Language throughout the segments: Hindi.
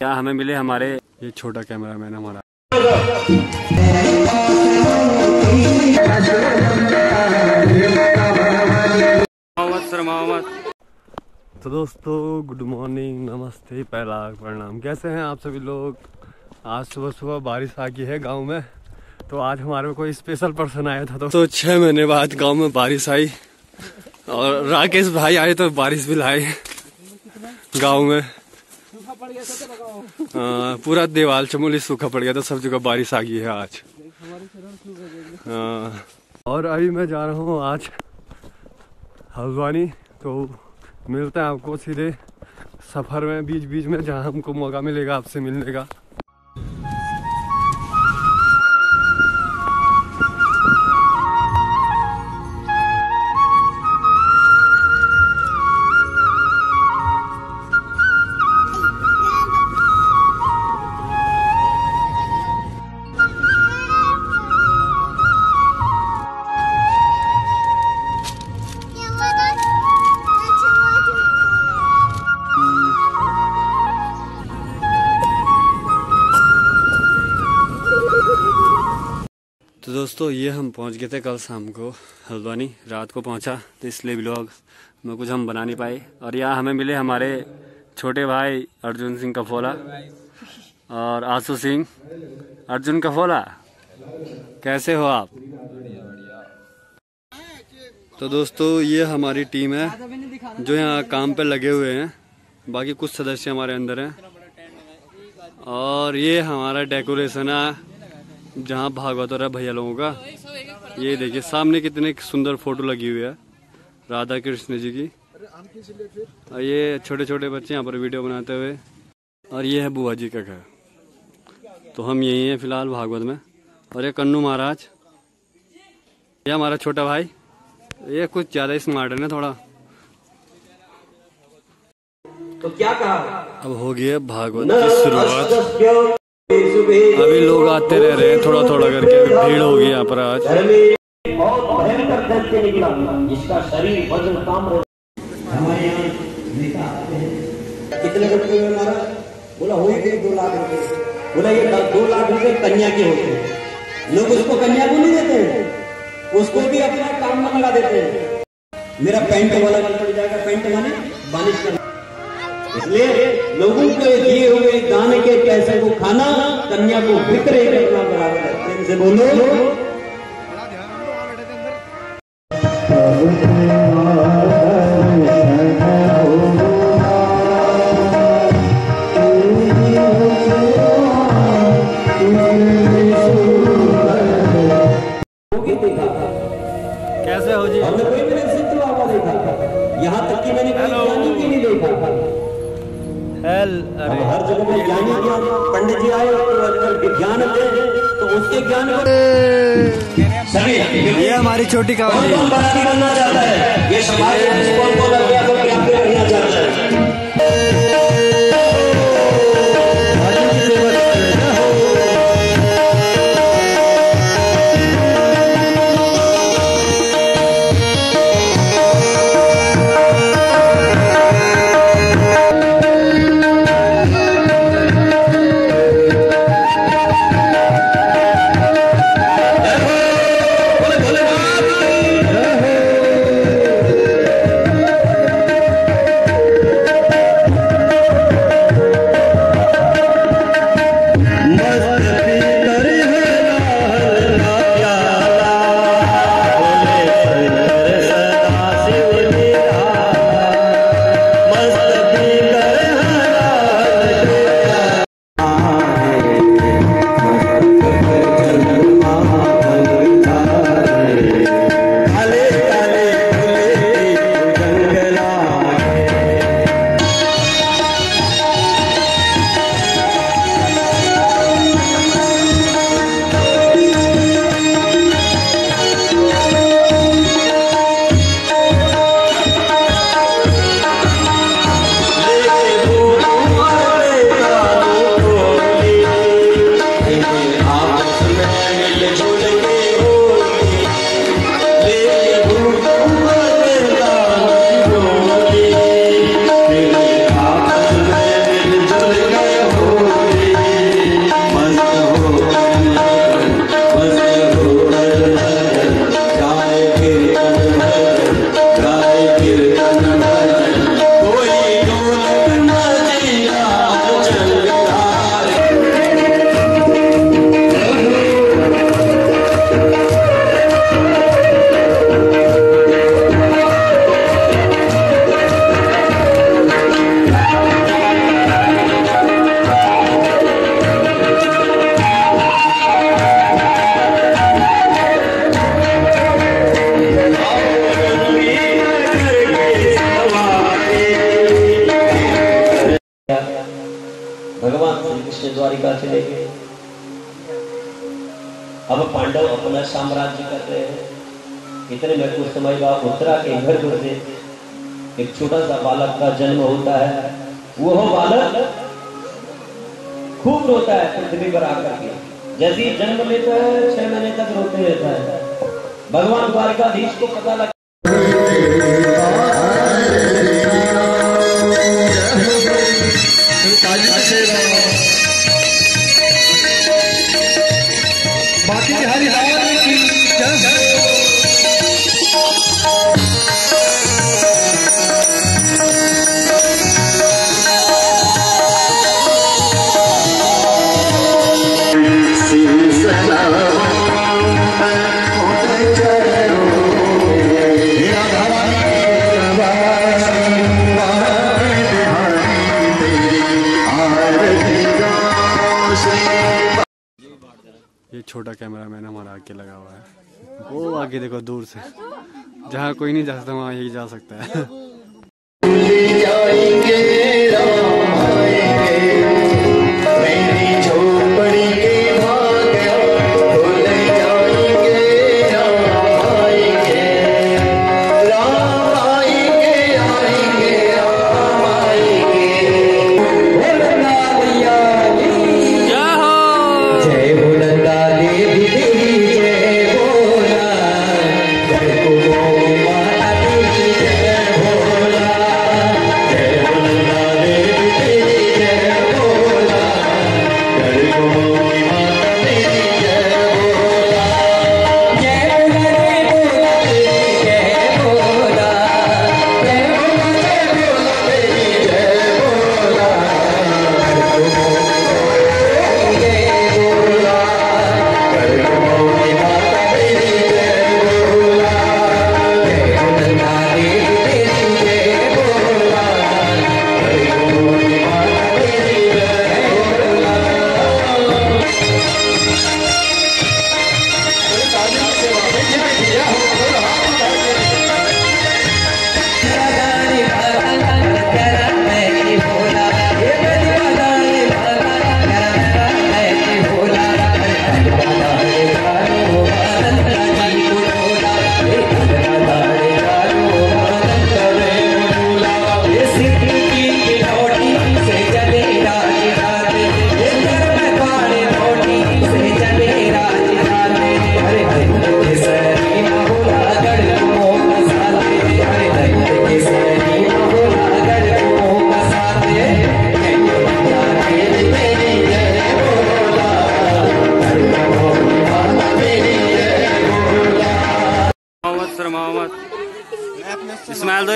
क्या हमें मिले हमारे? ये छोटा कैमरा मैन हमारा तो दोस्तों गुड मॉर्निंग नमस्ते पहला प्रणाम। कैसे हैं आप सभी लोग? आज सुबह सुबह बारिश आ गई है गाँव में तो आज हमारे में कोई स्पेशल पर्सन आया था तो, तो छह महीने बाद गाँव में बारिश आई और राकेश भाई आए तो बारिश भी लाए गाँव में। हाँ पूरा देवाल चमोली सूखा पड़ गया था सब जगह बारिश आ गई है आज। हाँ और अभी मैं जा रहा हूँ आज हल्द्वानी तो मिलते हैं आपको सीधे सफ़र में बीच बीच में जहाँ हमको मौका मिलेगा आपसे मिलने का। दोस्तों, ये हम पहुँच गए थे कल शाम को हल्द्वानी। रात को पहुँचा तो इसलिए ब्लॉग में कुछ हम बना नहीं पाए। और यहाँ हमें मिले हमारे छोटे भाई अर्जुन सिंह कफोला और आसू सिंह। अर्जुन कफोला, कैसे हो आप? तो दोस्तों, ये हमारी टीम है, जो यहाँ काम पे लगे हुए हैं। बाकी कुछ सदस्य हमारे अंदर हैं। और ये हमारा डेकोरेशन है। जहाँ भागवत हो रहा है भैया लोगों का। ये देखिए सामने कितने सुंदर फ़ोटो लगी हुई है राधा कृष्ण जी की। और ये छोटे छोटे बच्चे यहाँ पर वीडियो बनाते हुए। और ये है बुआ जी का घर। तो हम यही हैं फ़िलहाल भागवत में। और ये कन्नू महाराज। ये हमारा छोटा भाई। ये कुछ ज़्यादा स्मार्ट है ना थोड़ा। तो क्या कहा? अब हो गया भागवत की शुरुआत। अभी लोग आते रह रहे हैं थोड़ा थोड़ा करके भीड़ होगी यहाँ पर आज। बहुत भयंकर निकला जिसका शरीर आते हैं। कितने रुपए में हमारा बोला दो लाख रुपए। बोला, ये दो लाख रुपए कन्या के होते लोग उसको कन्या को नहीं देते उसको भी अपना काम में लगा देते मेरा पैंट वाला पड़ जाएगा, पैंट माने बारिश का इसलिए लोगों के दिए हुए दान के पैसे को खाना कन्या को विक्रय करना बराबर है। प्रेम से बोलो। कैसे हो जी? हमने कोई देखा यहाँ तक कि मैंने कोई ज्ञानी भी नहीं देखा अरे। हर जगह में ज्ञानी ज्ञान पंडित जी आए तो आजकल विज्ञान दे तो उसके ज्ञान को सभी ये हमारी छोटी कहानी। बनना चाहता है। ये समाज द्वारिका चले गए। अब पांडव अपना साम्राज्य कर रहे हैं। इतने में कुछ समय बाद उत्तरा के घर से एक छोटा सा बालक का जन्म होता है। वो बालक खूब रोता है, पृथ्वी पर आकर के। जैसे जन्म लेता है, छह महीने तक रोते रहता है। भगवान द्वारिकाधीश को पता लगा छोटा कैमरा मैन हमारा आके लगा हुआ है। वो आगे देखो, दूर से। जहाँ कोई नहीं जा सकता, वहाँ यही जा सकता है।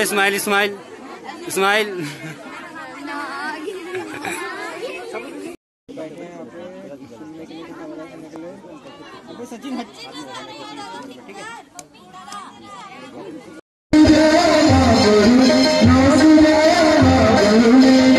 मोहम्मद इस्माइल दो इस्माइल इस्माइल इस्माइल जय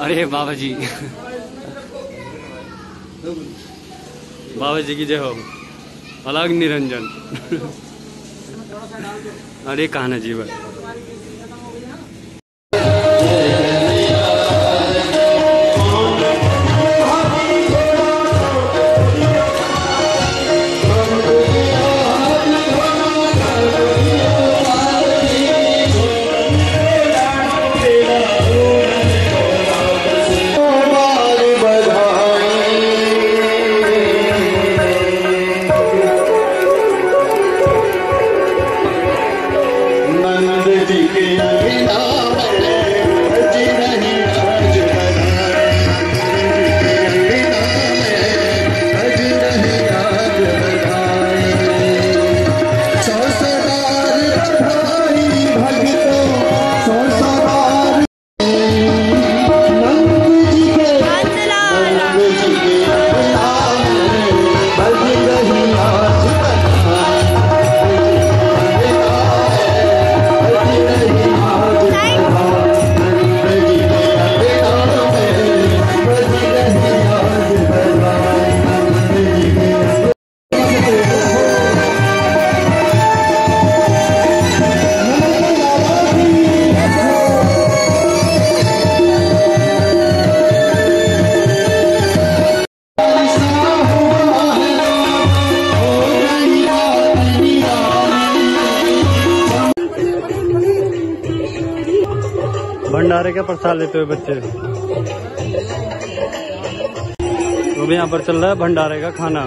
अरे बाबा जी बाबा जी की जय हो। अलग निरंजन। अरे कहना जीवन भंडारे क्या प्रसाद लेते हुए बच्चे? तो भी यहाँ पर चल रहा है, भंडारे का खाना।